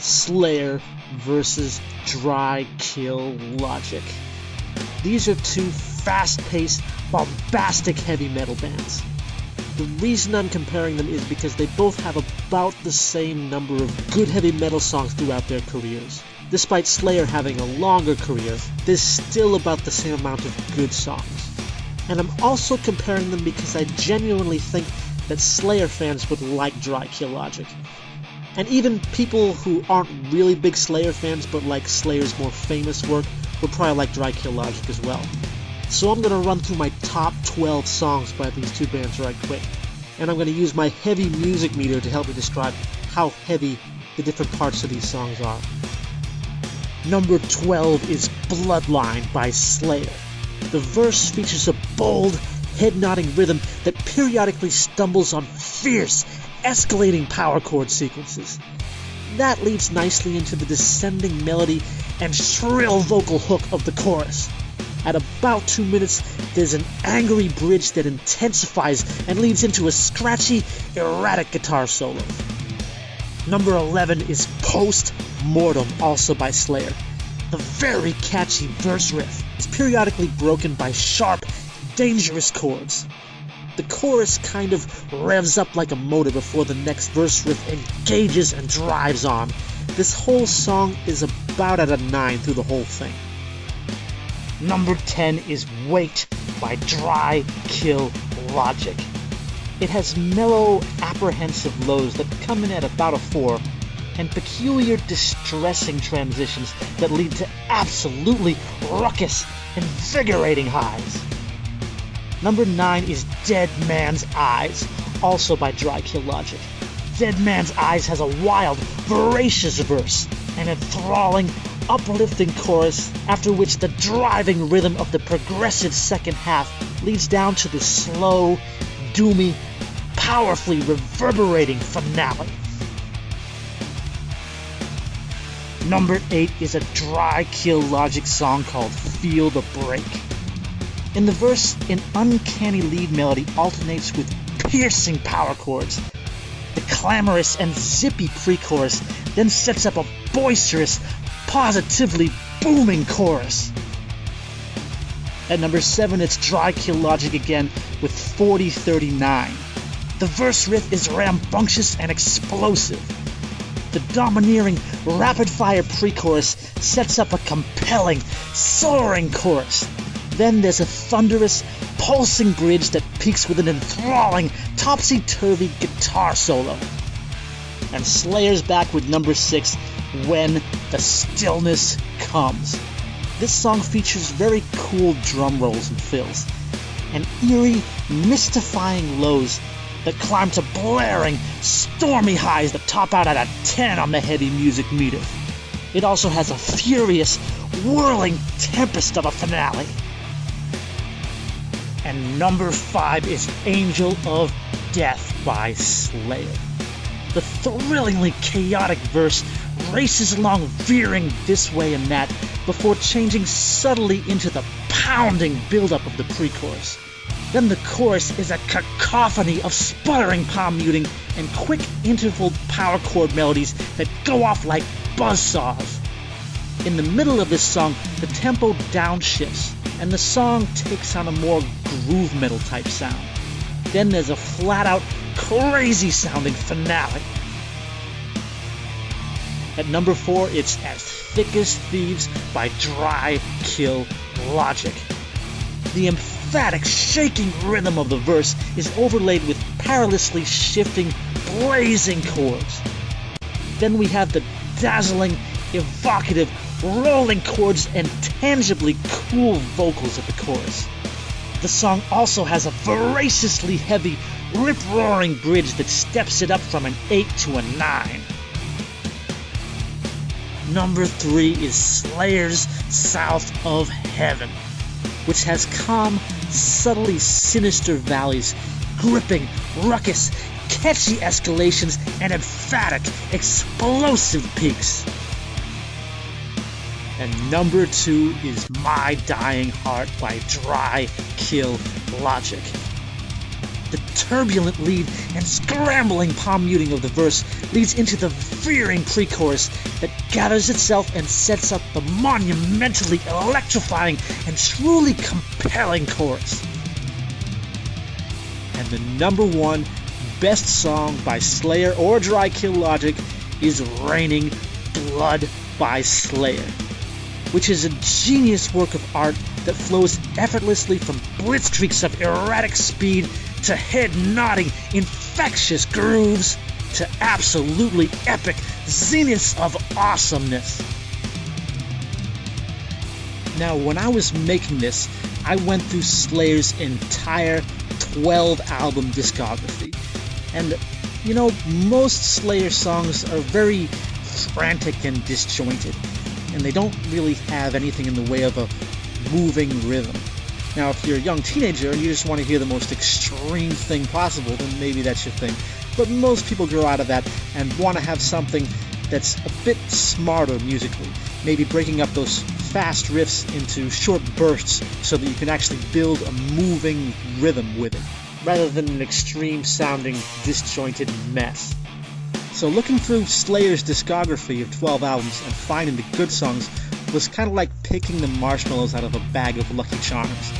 Slayer versus Dry Kill Logic. These are two fast paced, bombastic heavy metal bands. The reason I'm comparing them is because they both have about the same number of good heavy metal songs throughout their careers. Despite Slayer having a longer career, there's still about the same amount of good songs. And I'm also comparing them because I genuinely think that Slayer fans would like Dry Kill Logic. And even people who aren't really big Slayer fans but like Slayer's more famous work would probably like Dry Kill Logic as well. So I'm going to run through my top 12 songs by these two bands right quick. And I'm going to use my heavy music meter to help me describe how heavy the different parts of these songs are. Number 12 is Bloodline by Slayer. The verse features a bold, head nodding rhythm that periodically stumbles on fierce, escalating power chord sequences. That leads nicely into the descending melody and shrill vocal hook of the chorus. At about two minutes, there's an angry bridge that intensifies and leads into a scratchy, erratic guitar solo. Number 11 is Post Mortem, also by Slayer. The very catchy verse riff is periodically broken by sharp, dangerous chords. The chorus kind of revs up like a motor before the next verse riff engages and drives on. This whole song is about at a 9 through the whole thing. Number 10 is Wait by Dry Kill Logic. It has mellow, apprehensive lows that come in at about a 4, and peculiar, distressing transitions that lead to absolutely ruckus, invigorating highs. Number 9 is Dead Man's Eyes, also by Dry Kill Logic. Dead Man's Eyes has a wild, voracious verse, an enthralling, uplifting chorus, after which the driving rhythm of the progressive second half leads down to the slow, doomy, powerfully reverberating finale. Number 8 is a dry kill logic song called Feel the Break. In the verse, an uncanny lead melody alternates with piercing power chords. The clamorous and zippy pre chorus then sets up a boisterous, positively booming chorus. At number 7, it's Dry Kill Logic again with 4039. The verse riff is rambunctious and explosive. The domineering, rapid fire pre chorus sets up a compelling, soaring chorus. Then there's a thunderous, pulsing bridge that peaks with an enthralling, topsy turvy guitar solo. And Slayer's back with number 6, When the Stillness Comes. This song features very cool drum rolls and fills, and eerie, mystifying lows that climb to blaring, stormy highs that top out at a 10 on the heavy music meter. It also has a furious, whirling tempest of a finale. And number 5 is Angel of Death by Slayer. The thrillingly chaotic verse races along veering this way and that before changing subtly into the pounding buildup of the pre-chorus. Then the chorus is a cacophony of sputtering palm muting and quick interval power chord melodies that go off like buzzsaws. In the middle of this song, the tempo downshifts and the song takes on a more groove metal type sound. Then there's a flat out crazy sounding finale. At number 4, it's As Thick as Thieves by Dry Kill Logic. The emphatic, shaking rhythm of the verse is overlaid with perilously shifting, blazing chords. Then we have the dazzling, evocative, rolling chords and tangibly cool vocals at the chorus. The song also has a voraciously heavy, rip roaring bridge that steps it up from an 8 to a 9. Number 3 is Slayer's South of Heaven, which has calm, subtly sinister valleys, gripping, ruckus, catchy escalations, and emphatic, explosive peaks. And number two is My Dying Heart by Dry Kill Logic. The turbulent lead and scrambling palm muting of the verse leads into the veering pre-chorus that gathers itself and sets up the monumentally electrifying and truly compelling chorus. And the number one best song by Slayer or Dry Kill Logic is Raining Blood by Slayer, which is a genius work of art that flows effortlessly from blitzkrieks of erratic speed to head nodding, infectious grooves to absolutely epic zeniths of awesomeness. Now, when I was making this, I went through Slayer's entire 12 album discography. And, you know, most Slayer songs are very frantic and disjointed, and they don't really have anything in the way of a moving rhythm. Now, if you're a young teenager and you just want to hear the most extreme thing possible, then maybe that's your thing. But most people grow out of that and want to have something that's a bit smarter musically, maybe breaking up those fast riffs into short bursts so that you can actually build a moving rhythm with it, rather than an extreme sounding disjointed mess. So looking through Slayer's discography of 12 albums and finding the good songs was kind of like picking the marshmallows out of a bag of Lucky Charms.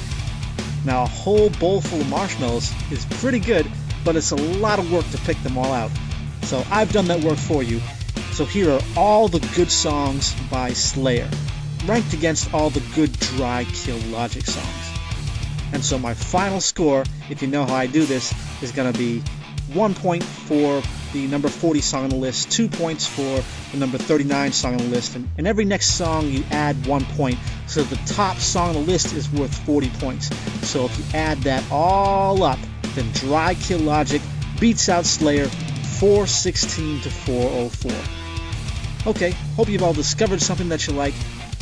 Now, a whole bowl full of marshmallows is pretty good, but it's a lot of work to pick them all out. So I've done that work for you. So here are all the good songs by Slayer, ranked against all the good Dry Kill Logic songs. And so my final score, if you know how I do this, is going to be one point for the number 40 song on the list, two points for the number 39 song on the list, and, and every next song you add one point. So the top song on the list is worth 40 points. So if you add that all up, then Dry Kill Logic beats out Slayer 416 to 404. Okay, hope you've all discovered something that you like.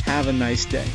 Have a nice day.